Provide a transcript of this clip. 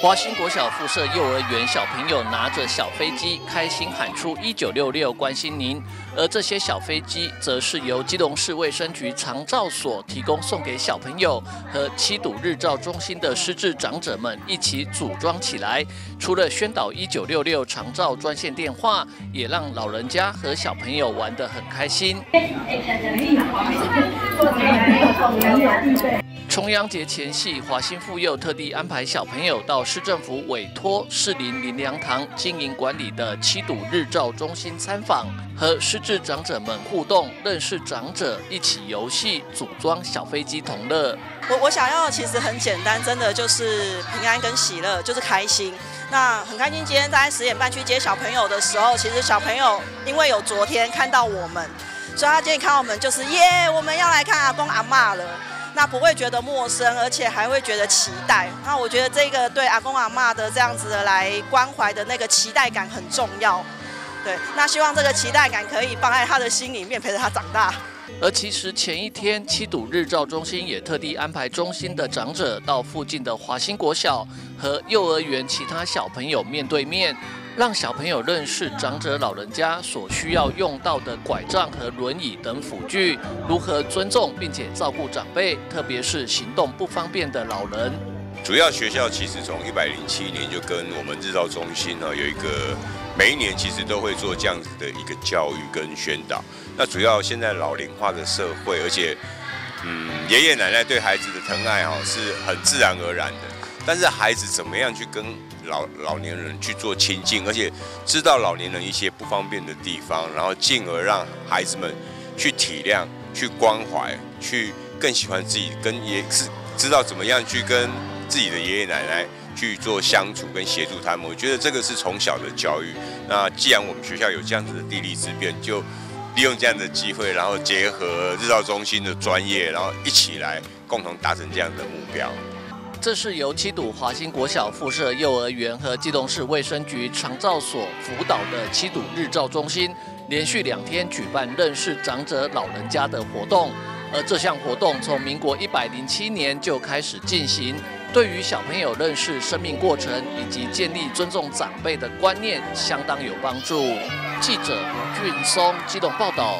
华兴国小附设幼儿园小朋友拿着小飞机，开心喊出“一九六六关心您”，而这些小飞机则是由基隆市卫生局长照所提供送给小朋友和七堵日照中心的失智长者们一起组装起来。除了宣导“一九六六长照专线电话”，也让老人家和小朋友玩得很开心。重阳节前夕，华兴妇幼特地安排小朋友到市政府委托士林林良堂经营管理的七堵日照中心参访，和失智长者们互动，认识长者，一起游戏，组装小飞机同乐。我我想要其实很简单，真的就是平安跟喜乐，就是开心。那很开心，今天在十点半去接小朋友的时候，其实小朋友因为有昨天看到我们，所以他今天看到我们就是耶，我们要来看阿公阿妈了。那不会觉得陌生，而且还会觉得期待。那我觉得这个对阿公阿妈的这样子的来关怀的那个期待感很重要。对，那希望这个期待感可以放在他的心里面，陪着他长大。而其实前一天，七堵日照中心也特地安排中心的长者到附近的华兴国小和幼儿园其他小朋友面对面。让小朋友认识长者老人家所需要用到的拐杖和轮椅等辅具，如何尊重并且照顾长辈，特别是行动不方便的老人。主要学校其实从一百零七年就跟我们日照中心呢有一个，每一年其实都会做这样子的一个教育跟宣导。那主要现在老龄化的社会，而且嗯爷爷奶奶对孩子的疼爱哈是很自然而然的。但是孩子怎么样去跟老老年人去做亲近，而且知道老年人一些不方便的地方，然后进而让孩子们去体谅、去关怀、去更喜欢自己，跟也是知道怎么样去跟自己的爷爷奶奶去做相处跟协助他们。我觉得这个是从小的教育。那既然我们学校有这样子的地利之便，就利用这样的机会，然后结合日照中心的专业，然后一起来共同达成这样的目标。这是由七堵华兴国小附设幼儿园和基隆市卫生局长照所辅导的七堵日照中心，连续两天举办认识长者老人家的活动。而这项活动从民国一百零七年就开始进行，对于小朋友认识生命过程以及建立尊重长辈的观念相当有帮助。记者吴俊松机动报道。